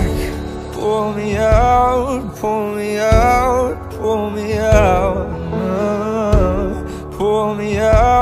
back. Pull me out, pull me out, pull me out. Pull me out.